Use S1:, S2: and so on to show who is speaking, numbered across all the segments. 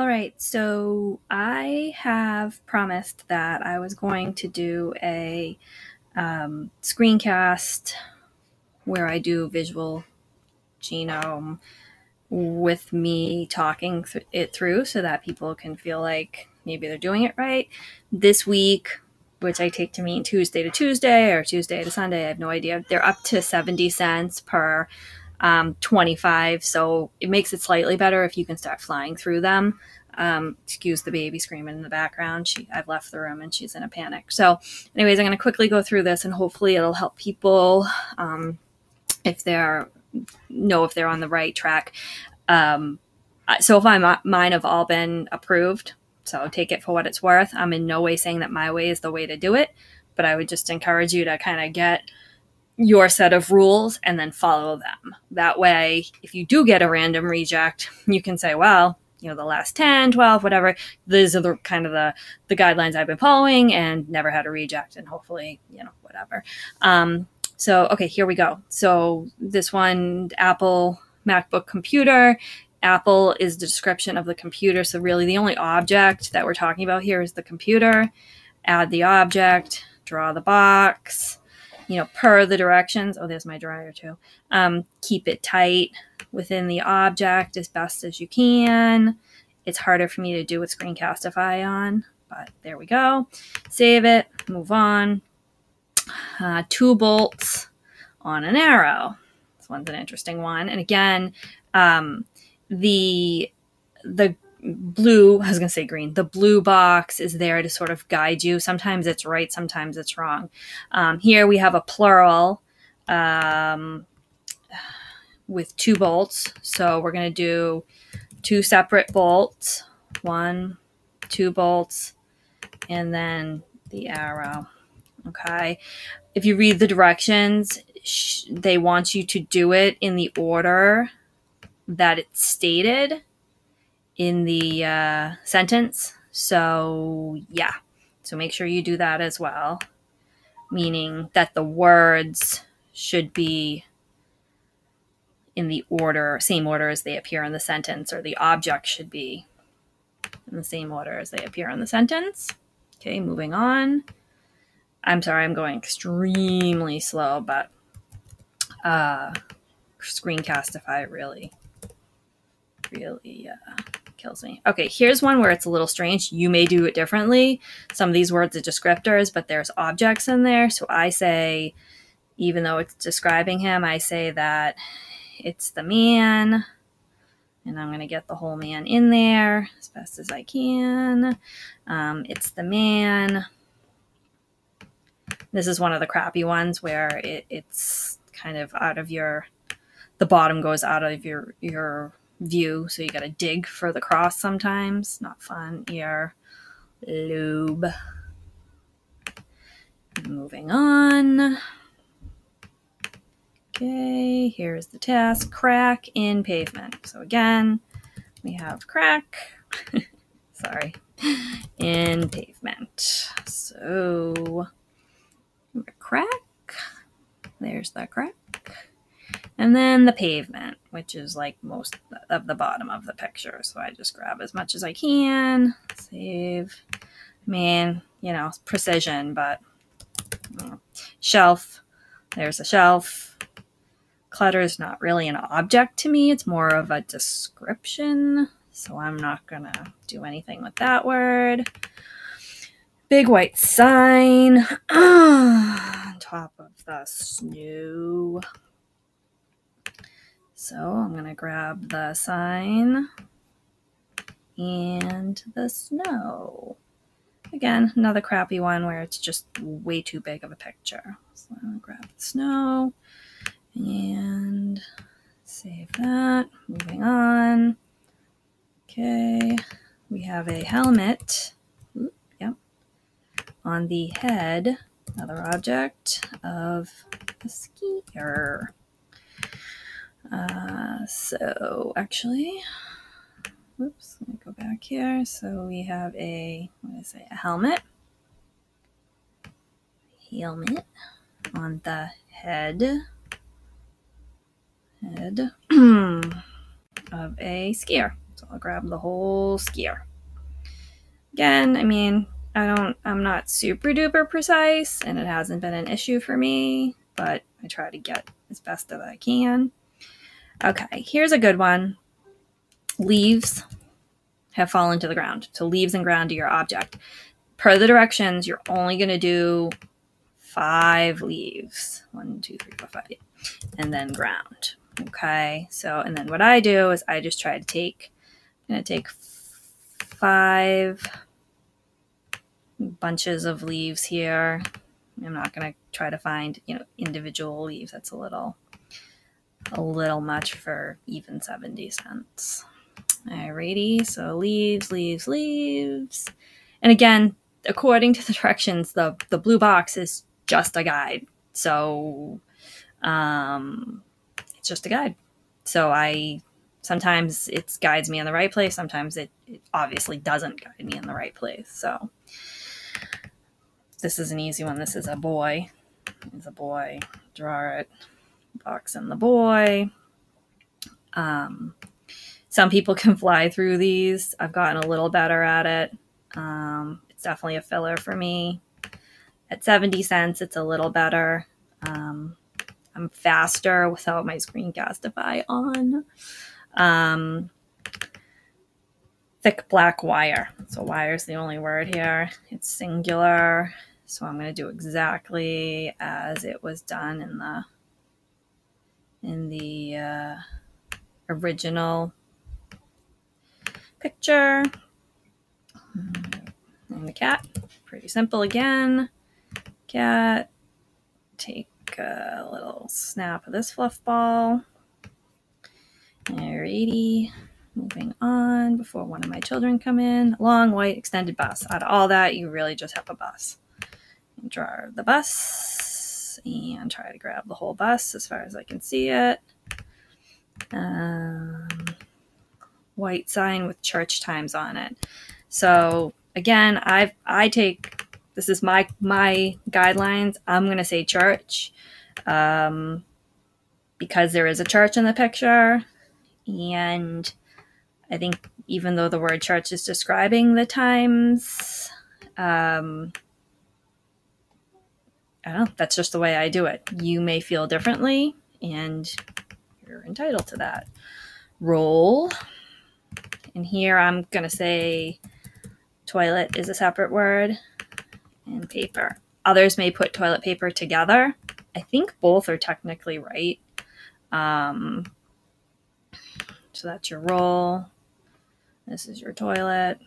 S1: All right, so I have promised that I was going to do a um, screencast where I do visual genome with me talking th- it through so that people can feel like maybe they're doing it right. This week, which I take to mean Tuesday to Tuesday or Tuesday to Sunday, I have no idea. They're up to 70 cents per um, 25. So it makes it slightly better if you can start flying through them. Um, excuse the baby screaming in the background. She, I've left the room and she's in a panic. So, anyways, I'm going to quickly go through this and hopefully it'll help people um, if they're know if they're on the right track. Um, so far, mine have all been approved. So take it for what it's worth. I'm in no way saying that my way is the way to do it, but I would just encourage you to kind of get your set of rules and then follow them. That way, if you do get a random reject, you can say, well, you know, the last 10, 12, whatever, these are the kind of the, the guidelines I've been following and never had a reject and hopefully, you know, whatever. Um, so, okay, here we go. So this one, Apple MacBook computer. Apple is the description of the computer. So really the only object that we're talking about here is the computer. Add the object, draw the box, you know, per the directions. Oh, there's my dryer too. Um, keep it tight within the object as best as you can. It's harder for me to do with Screencastify on, but there we go. Save it, move on. Uh, two bolts on an arrow. This one's an interesting one. And again, um, the the blue, I was going to say green, the blue box is there to sort of guide you. Sometimes it's right, sometimes it's wrong. Um, here we have a plural um, with two bolts. So we're going to do two separate bolts, one, two bolts, and then the arrow. Okay. If you read the directions, they want you to do it in the order that it's stated in the uh, sentence. So, yeah. So make sure you do that as well, meaning that the words should be in the order, same order as they appear in the sentence, or the object should be in the same order as they appear in the sentence. Okay, moving on. I'm sorry, I'm going extremely slow, but uh, Screencastify really, really uh, kills me. Okay, here's one where it's a little strange. You may do it differently. Some of these words are descriptors, but there's objects in there. So I say, even though it's describing him, I say that it's the man. And I'm going to get the whole man in there as best as I can. Um, it's the man. This is one of the crappy ones where it, it's kind of out of your, the bottom goes out of your, your view, so you gotta dig for the cross sometimes. Not fun. Ear lube. Moving on. Okay, here's the task. Crack in pavement. So again, we have crack. Sorry. In pavement. So crack. There's the crack. And then the pavement, which is like most of the bottom of the picture. So I just grab as much as I can, save. I mean, you know, precision, but shelf. There's a shelf. Clutter is not really an object to me. It's more of a description. So I'm not to do anything with that word. Big white sign on top of the snow. So I'm going to grab the sign and the snow. Again, another crappy one where it's just way too big of a picture. So I'm going to grab the snow and save that. Moving on. Okay, we have a helmet. Yep. On the head, another object of a skier. Uh, so actually, whoops, let me go back here. So we have a, what is it, a helmet. Helmet on the head. Head of a skier. So I'll grab the whole skier. Again, I mean, I don't, I'm not super duper precise and it hasn't been an issue for me, but I try to get as best as I can. Okay, here's a good one. Leaves have fallen to the ground. So leaves and ground to your object. Per the directions, you're only going to do five leaves. One, two, three, four, five. And then ground. Okay, so, and then what I do is I just try to take, I'm going to take five bunches of leaves here. I'm not going to try to find, you know, individual leaves. That's a little, a little much for even 70 cents. Alrighty, so leaves, leaves, leaves. And again, according to the directions, the, the blue box is just a guide. So um, it's just a guide. So I sometimes it guides me in the right place. Sometimes it, it obviously doesn't guide me in the right place. So this is an easy one. This is a boy. It's a boy. Draw it. Box and the boy. Um, some people can fly through these. I've gotten a little better at it. Um, it's definitely a filler for me. At 70 cents, it's a little better. Um, I'm faster without my Screencastify on. Um, thick black wire. So wire is the only word here. It's singular. So I'm going to do exactly as it was done in the in the uh, original picture. And the cat, pretty simple again. Cat, take a little snap of this fluff ball. Alrighty, moving on before one of my children come in. Long, white, extended bus. Out of all that, you really just have a bus draw the bus and try to grab the whole bus as far as I can see it. Um, white sign with church times on it. So again, I I take this is my my guidelines. I'm gonna say church um, because there is a church in the picture, and I think even though the word church is describing the times, um, Know, that's just the way I do it. You may feel differently, and you're entitled to that. Roll. And here I'm going to say toilet is a separate word, and paper. Others may put toilet paper together. I think both are technically right. Um, so that's your roll. This is your toilet.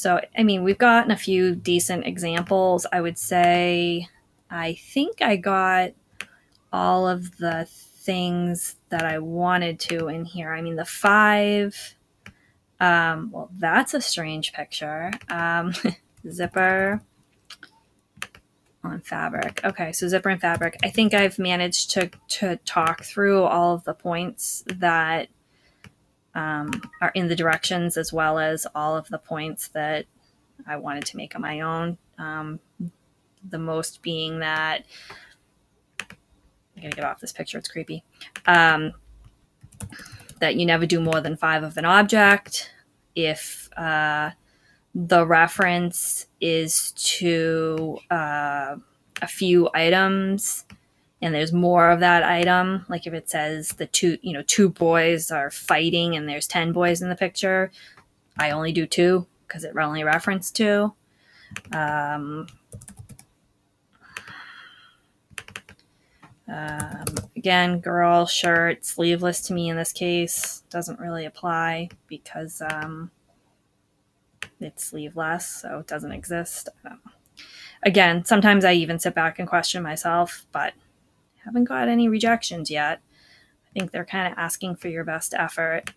S1: So, I mean, we've gotten a few decent examples. I would say I think I got all of the things that I wanted to in here. I mean, the five, um, well, that's a strange picture. Um, zipper on fabric. Okay, so zipper and fabric. I think I've managed to, to talk through all of the points that um, are in the directions as well as all of the points that I wanted to make on my own. Um, the most being that I'm gonna get off this picture, it's creepy. Um, that you never do more than five of an object. If uh, the reference is to uh, a few items, and there's more of that item. Like if it says the two you know two boys are fighting and there's 10 boys in the picture i only do two because it only referenced two. Um, um, again girl shirt sleeveless to me in this case doesn't really apply because um, it's sleeveless so it doesn't exist. Again sometimes i even sit back and question myself but haven't got any rejections yet. I think they're kind of asking for your best effort.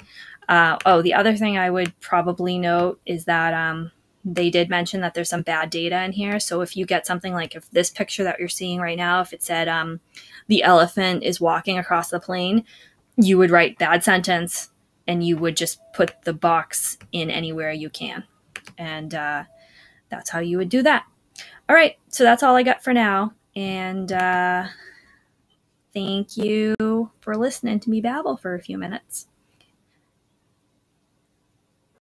S1: Uh, oh, the other thing I would probably note is that um, they did mention that there's some bad data in here. So if you get something like if this picture that you're seeing right now, if it said um, the elephant is walking across the plain, you would write bad sentence and you would just put the box in anywhere you can. And uh, that's how you would do that. All right, so that's all I got for now. And uh, Thank you for listening to me babble for a few minutes.